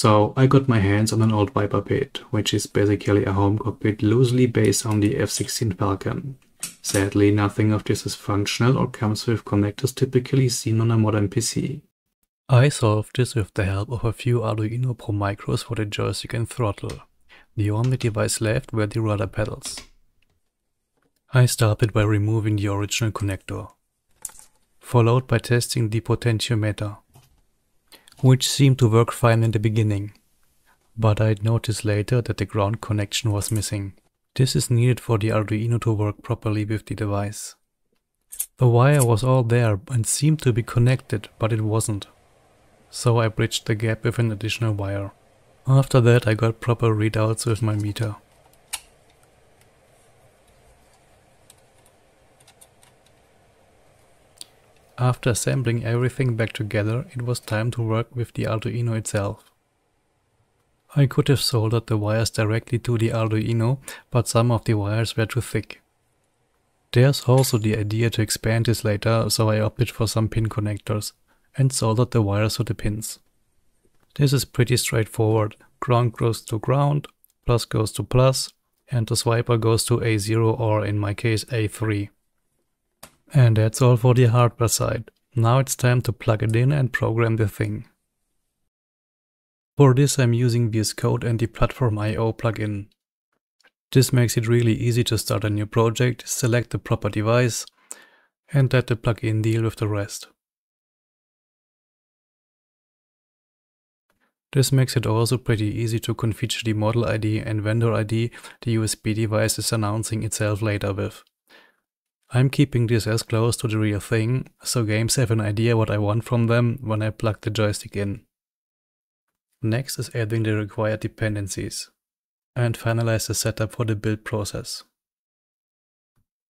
So I got my hands on an old Viper Pit, which is basically a home cockpit loosely based on the F-16 Falcon. Sadly, nothing of this is functional or comes with connectors typically seen on a modern PC. I solved this with the help of a few Arduino Pro Micros for the joystick and throttle. The only device left were the rudder pedals. I started by removing the original connector, followed by testing the potentiometer, which seemed to work fine in the beginning, but I'd noticed later that the ground connection was missing. This is needed for the Arduino to work properly with the device. The wire was all there and seemed to be connected, but it wasn't. So I bridged the gap with an additional wire. After that I got proper readouts with my meter. After assembling everything back together, it was time to work with the Arduino itself. I could have soldered the wires directly to the Arduino, but some of the wires were too thick. There's also the idea to expand this later, so I opted for some pin connectors and soldered the wires to the pins. This is pretty straightforward. Ground goes to ground, plus goes to plus, and the swiper goes to A0 or in my case A3. And that's all for the hardware side. Now it's time to plug it in and program the thing. For this I'm using VS Code and the Platform IO plugin. This makes it really easy to start a new project, select the proper device, and let the plugin deal with the rest. This makes it also pretty easy to configure the model ID and vendor ID the USB device is announcing itself later with. I'm keeping this as close to the real thing, so games have an idea what I want from them when I plug the joystick in. Next is adding the required dependencies, and finalize the setup for the build process.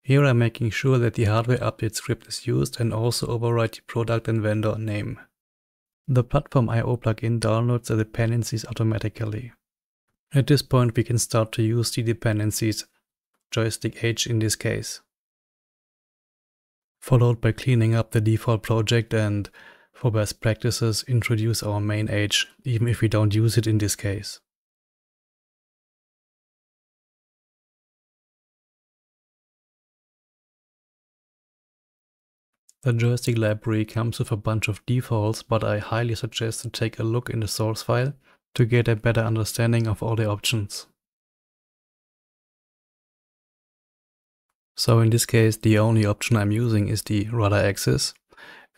Here I'm making sure that the hardware update script is used and also override the product and vendor name. The Platform IO plugin downloads the dependencies automatically. At this point we can start to use the dependencies, joystick H in this case followed by cleaning up the default project and, for best practices, introduce our main H, even if we don't use it in this case. The joystick library comes with a bunch of defaults, but I highly suggest to take a look in the source file to get a better understanding of all the options. So in this case, the only option I'm using is the rudder axis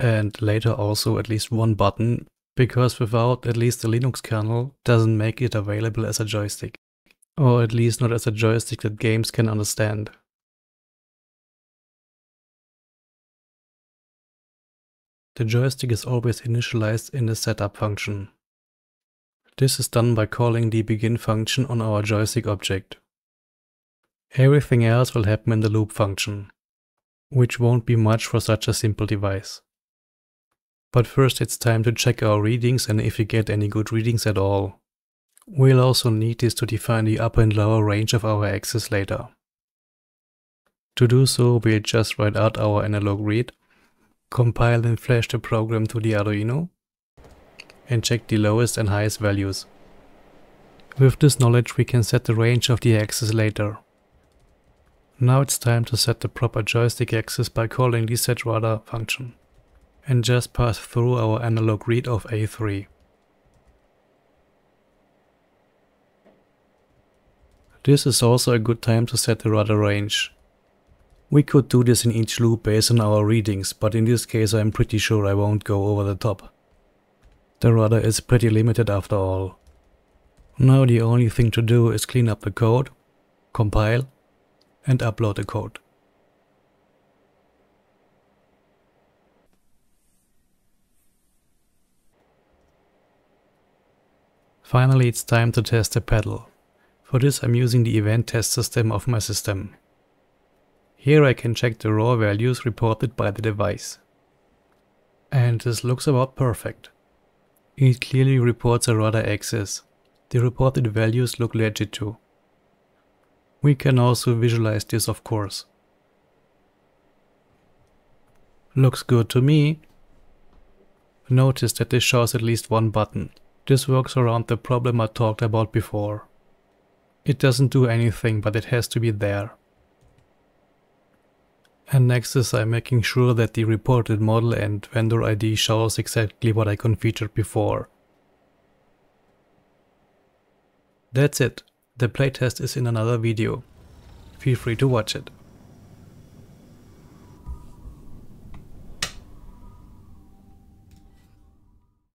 and later also at least one button because without at least the Linux kernel doesn't make it available as a joystick. Or at least not as a joystick that games can understand. The joystick is always initialized in the setup function. This is done by calling the begin function on our joystick object. Everything else will happen in the loop function, which won't be much for such a simple device. But first it's time to check our readings and if we get any good readings at all. We'll also need this to define the upper and lower range of our axis later. To do so, we'll just write out our analog read, compile and flash the program to the Arduino, and check the lowest and highest values. With this knowledge we can set the range of the axis later. Now it's time to set the proper joystick axis by calling the setRudder function and just pass through our analog read of A3. This is also a good time to set the rudder range. We could do this in each loop based on our readings, but in this case I'm pretty sure I won't go over the top. The rudder is pretty limited after all. Now the only thing to do is clean up the code, compile, and upload the code. Finally, it's time to test the pedal. For this I'm using the event test system of my system. Here I can check the raw values reported by the device. And this looks about perfect. It clearly reports a rudder axis. The reported values look legit too. We can also visualize this of course. Looks good to me. Notice that this shows at least one button, This works around the problem I talked about before. It doesn't do anything, but it has to be there. And next is I'm making sure that the reported model and vendor ID shows exactly what I configured before. That's it. The playtest is in another video. Feel free to watch it.